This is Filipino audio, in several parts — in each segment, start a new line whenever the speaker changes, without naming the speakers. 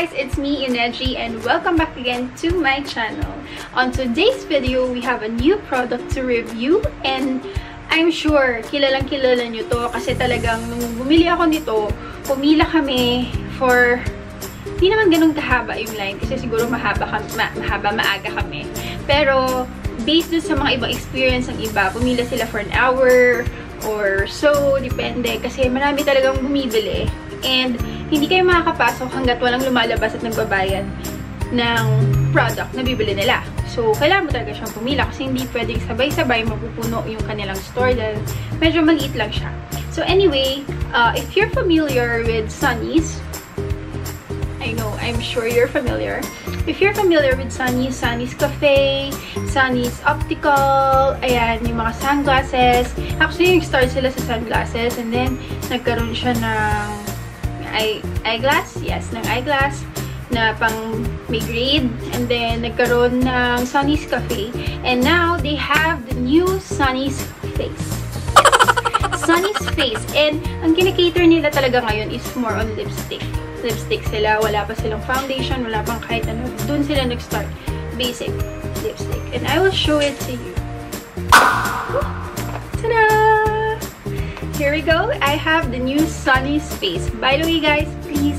guys, it's me, Ineji, and welcome back again to my channel. On today's video, we have a new product to review and I'm sure kilalang kilala nyo to kasi talagang nung bumili ako nito, pumila kami for hindi naman ganun kahaba yung line kasi siguro mahaba, ma mahaba maaga kami. Pero based dun sa mga ibang experience ng iba, pumila sila for an hour or so, depende kasi marami talagang bumibili. And hindi kayo makakapasok hanggat walang lumalabas at nagbabayad ng product na bibili nila. So, kailangan mo talaga siyang pumila kasi hindi pwedeng sabay-sabay mapupuno yung kanilang store dahil medyo maliit lang siya. So, anyway, uh, if you're familiar with Sunny's, I know, I'm sure you're familiar. If you're familiar with Sunny's, Sunny's Cafe, Sunny's Optical, ayan, yung mga sunglasses. Actually, yung start sila sa sunglasses and then nagkaroon siya ng eye, eyeglass. Yes, ng eyeglass na pang may grade. And then, nagkaroon ng Sunny's Cafe. And now, they have the new Sunny's Face. Sunny's Face. And, ang kinikater nila talaga ngayon is more on lipstick. Lipstick sila. Wala pa silang foundation. Wala pang kahit ano. Doon sila nag-start. Basic lipstick. And I will show it to you. Ta-da! Here we go. I have the new Sunny Space. By the way, guys, please,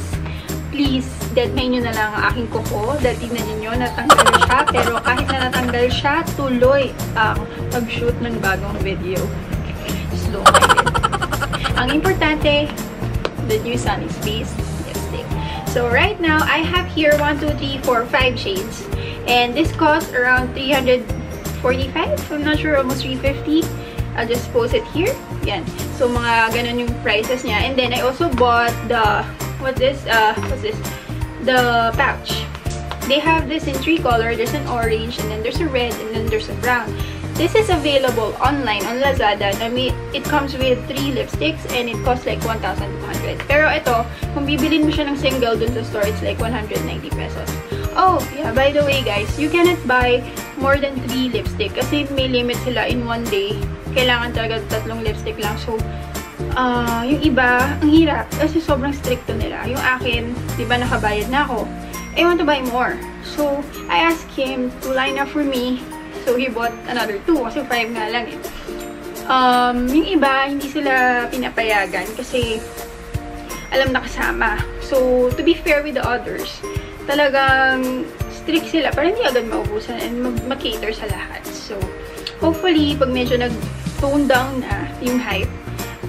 please, deadmay nyo na lang ang aking kuko. Dahil tignan nyo, natanggal siya. Pero kahit na natanggal siya, tuloy ang pag-shoot ng bagong video. Slow Ang importante, the new Sunny Space lipstick. So right now, I have here 1, 2, 3, 4, 5 shades. And this costs around 345. I'm not sure, almost 350. I'll just post it here. Yan. So, mga ganun yung prices niya. And then, I also bought the, what this, uh, what's this? The pouch. They have this in three color. There's an orange, and then there's a red, and then there's a brown. This is available online on Lazada. I mean, it comes with three lipsticks, and it costs like 1,200. Pero ito, kung bibilin mo siya ng single dun sa store, it's like 190 pesos. Oh, yeah, by the way guys, you cannot buy more than 3 lipstick kasi may limit sila in one day. Kailangan talaga tatlong lipstick lang. So, uh, yung iba, ang hirap kasi sobrang stricto nila. Yung akin, di ba nakabayad na ako. I want to buy more. So, I asked him to line up for me. So, he bought another 2 kasi 5 nga lang eh. Um, yung iba, hindi sila pinapayagan kasi alam na kasama. So, to be fair with the others, talagang strict sila para hindi agad maubusan and mag-cater sa lahat. So, hopefully, pag medyo nag-tone down na yung hype,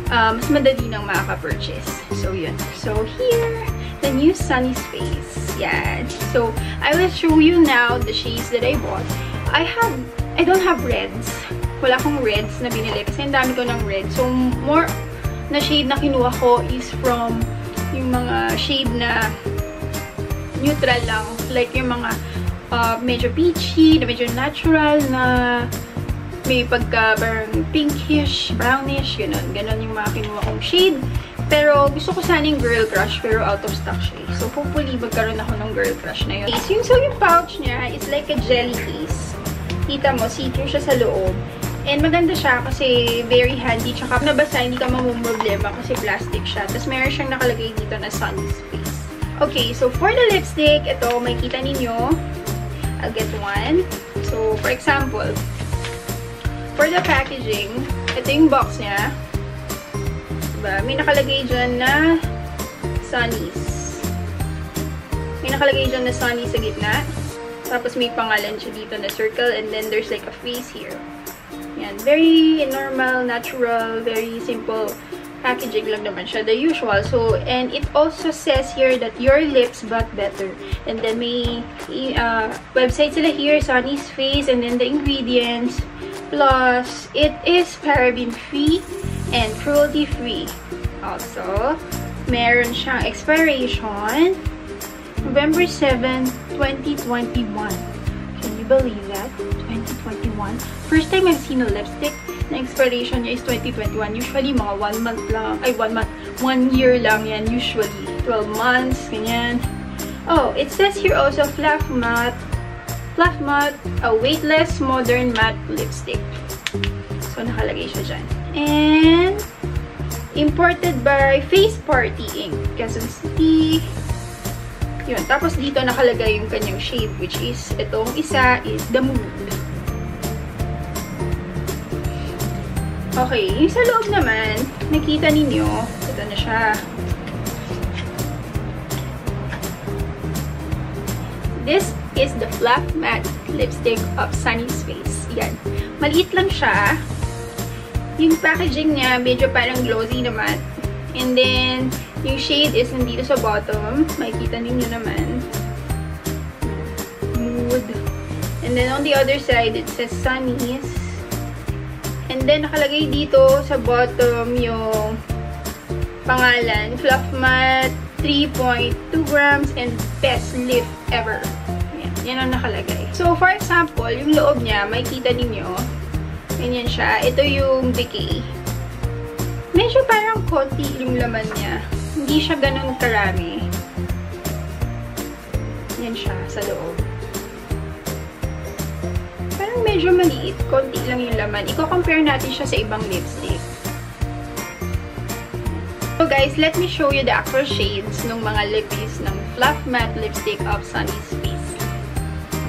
uh, mas madali nang makaka-purchase. So, yun. So, here, the new Sunny Space. Yan. So, I will show you now the shades that I bought. I have, I don't have reds. Wala akong reds na binili kasi ang dami ko ng red. So, more na shade na kinuha ko is from yung mga shade na neutral lang. Like yung mga uh, medyo peachy, na medyo natural na may pagka parang pinkish, brownish, ganun. Ganun yung mga kinuha kong shade. Pero gusto ko sana yung girl crush, pero out of stock siya. So hopefully magkaroon ako ng girl crush na yun. Yung, so yung pouch niya is like a jelly case. Kita mo, see-through siya sa loob. And maganda siya kasi very handy. Tsaka nabasa, hindi ka mamumroblema kasi plastic siya. Tapos meron siyang nakalagay dito na sunny space. Okay, so for the lipstick, ito, makita ninyo. I'll get one. So, for example, for the packaging, ito yung box niya. Diba? May nakalagay dyan na Sunnies. May nakalagay dyan na Sunnies sa gitna. Tapos may pangalan siya dito na circle and then there's like a face here. Yan. Very normal, natural, very simple packaging lang naman siya, the usual. So, and it also says here that your lips but better. And then may uh, website sila here, Sunny's Face, and then the ingredients. Plus, it is paraben-free and cruelty-free. Also, meron siyang expiration November 7, 2021. Can you believe that? 2021. First time I've seen a lipstick na expiration niya is 2021. Usually, mga 1 month lang. Ay, 1 month. 1 year lang yan. Usually, 12 months. Ganyan. Oh, it says here also Fluff Matte. Fluff Matte, a weightless modern matte lipstick. So, nakalagay siya dyan. And, imported by Face Party Inc. Quezon City. Yun. Tapos dito nakalagay yung kanyang shade, which is, itong isa is the mood. Okay, yung sa loob naman, nakita ninyo, ito na siya. This is the Fluff Matte Lipstick of Sunny's Face. Yan. Maliit lang siya. Yung packaging niya, medyo parang glossy naman. And then, yung shade is nandito sa bottom. Makikita ninyo naman. Mood. And then, on the other side, it says Sunny's. And then, nakalagay dito sa bottom yung pangalan. Fluff Matte 3.2 grams and best lift ever. Yan, ang nakalagay. So, for example, yung loob niya, makikita ninyo, ganyan siya. Ito yung decay. Medyo parang konti yung laman niya. Hindi siya ganun karami. Yan siya, sa loob. Parang medyo maliit. Konti lang yung laman. Iko-compare natin siya sa ibang lipstick. So guys, let me show you the actual shades ng mga lippies ng Fluff Matte Lipstick of Sunny's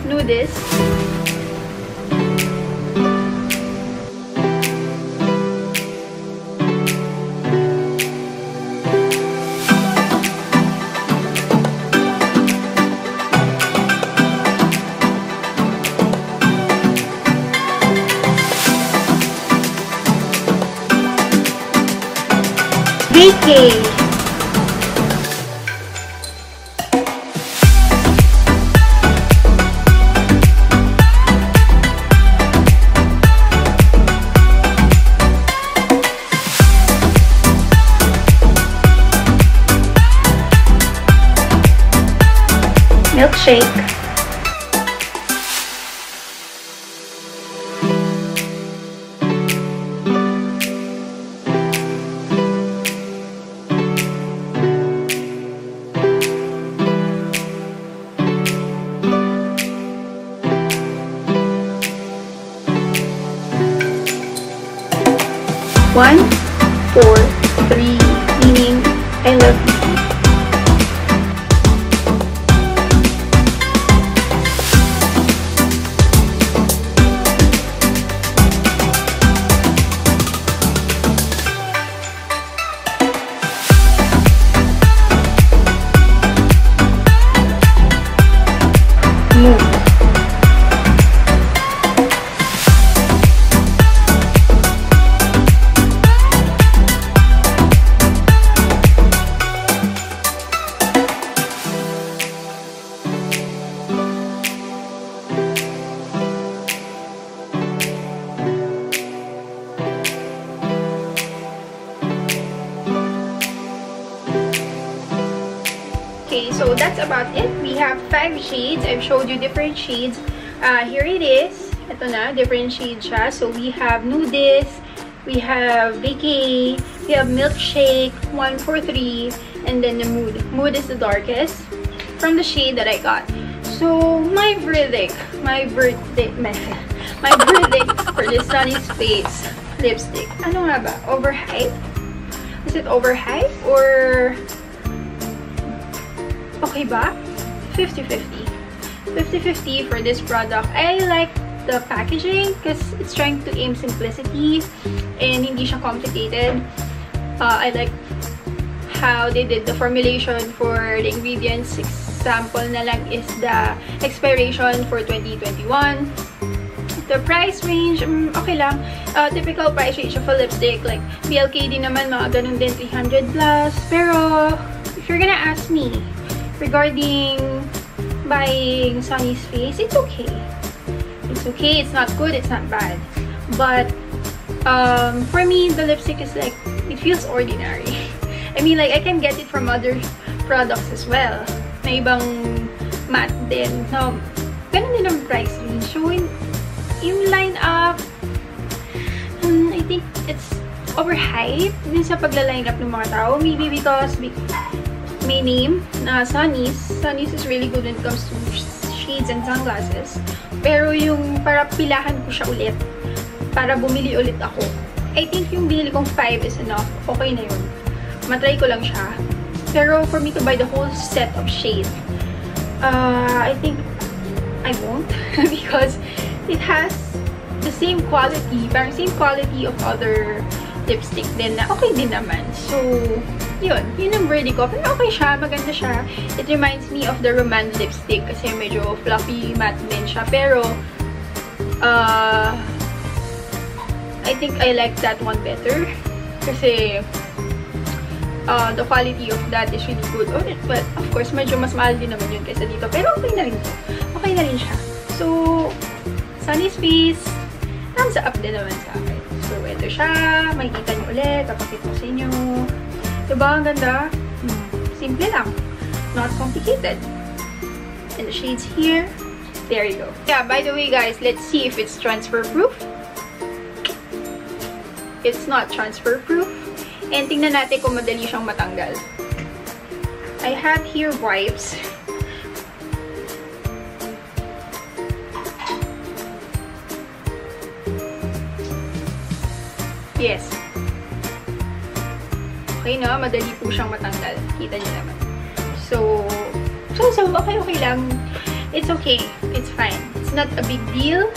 Face. Nudist. Milkshake. One, that's about it. We have five shades. I've showed you different shades. Uh, here it is. Ito na, different shades siya. So we have Nudist, we have Vacay, we have Milkshake, 143, and then the Mood. Mood is the darkest from the shade that I got. So, my verdict, my verdict, my, my verdict for this Sunny Space lipstick. Ano nga ba? Overhyped? Is it overhyped or okay ba? 50-50. 50-50 for this product. I like the packaging because it's trying to aim simplicity and hindi siya complicated. Uh, I like how they did the formulation for the ingredients. Example na lang is the expiration for 2021. The price range, mm, okay lang. Uh, typical price range of a lipstick, like BLKD naman, mga ganun din, 300 plus. Pero, if you're gonna ask me, regarding buying Sunny's face, it's okay. It's okay, it's not good, it's not bad. But, um, for me, the lipstick is like, it feels ordinary. I mean, like, I can get it from other products as well. Na ibang matte din. So, ganun din ang price range. So, in, yung line-up, um, I think it's overhyped din sa pagla-line up ng mga tao. Maybe because may name na Sunny's. Sunny's is really good when it comes to shades and sunglasses. Pero yung para pilahan ko siya ulit, para bumili ulit ako. I think yung binili kong 5 is enough. Okay na yun. Matry ko lang siya. Pero for me to buy the whole set of shade, uh, I think I won't because it has the same quality, parang same quality of other lipstick din na okay din naman. So, yun. Yun ang verdict ko. Pero okay siya. Maganda siya. It reminds me of the Romance lipstick kasi medyo fluffy matte din siya. Pero, uh, I think I like that one better. Kasi, uh, the quality of that is really good. Oh, but, of course, medyo mas mahal din naman yun kaysa dito. Pero okay na rin. Okay na rin siya. So, Sunny Space, thumbs up din naman sa akin. Ito siya. Makikita niyo ulit. Kapakita ko sa inyo. Diba? Ang ganda. Hmm. Simple lang. Not complicated. And the shades here. There you go. Yeah, by the way, guys, let's see if it's transfer proof. It's not transfer proof. And tingnan natin kung madali siyang matanggal. I have here wipes. Yes. Okay no? Madali po siyang matanggal. Kita niyo naman. So, so, so, okay, okay lang. It's okay. It's fine. It's not a big deal,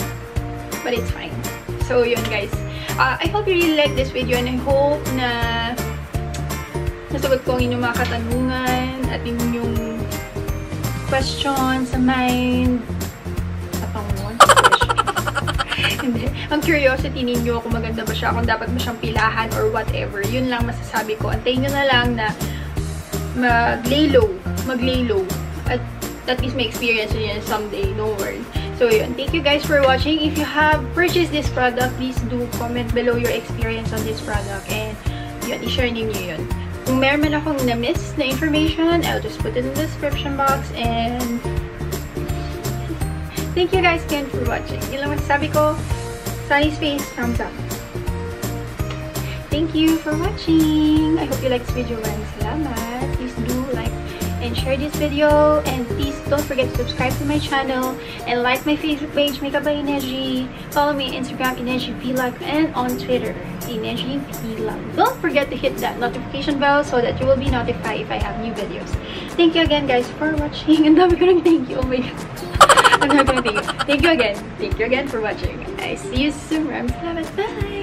but it's fine. So, yun guys. Uh, I hope you really like this video and I hope na nasagot ko ang inyong mga katanungan at inyong questions sa mind. Hindi. Ang curiosity ninyo kung maganda ba siya, kung dapat mo siyang pilahan or whatever. Yun lang masasabi ko. Antayin nyo na lang na mag-lay low. Mag-lay low. At at least may experience yun someday. Don't worry. So, yun. Thank you guys for watching. If you have purchased this product, please do comment below your experience on this product. And, yun, i-share ninyo yun. Kung meron man akong na-miss na information, I'll just put it in the description box. And, thank you guys again for watching. Yun lang masasabi ko. Sunny Space, thumbs up. Thank you for watching. I hope you liked this video. Maraming salamat. Please do like and share this video. And please don't forget to subscribe to my channel and like my Facebook page, Makeup by Energy. Follow me on Instagram, Energy Vlog, and on Twitter, Energy Vlog. Don't forget to hit that notification bell so that you will be notified if I have new videos. Thank you again, guys, for watching. And dami ko thank you. Oh my God. I'm thank you. Thank you again. Thank you again for watching. I see you soon. Salamat. Bye!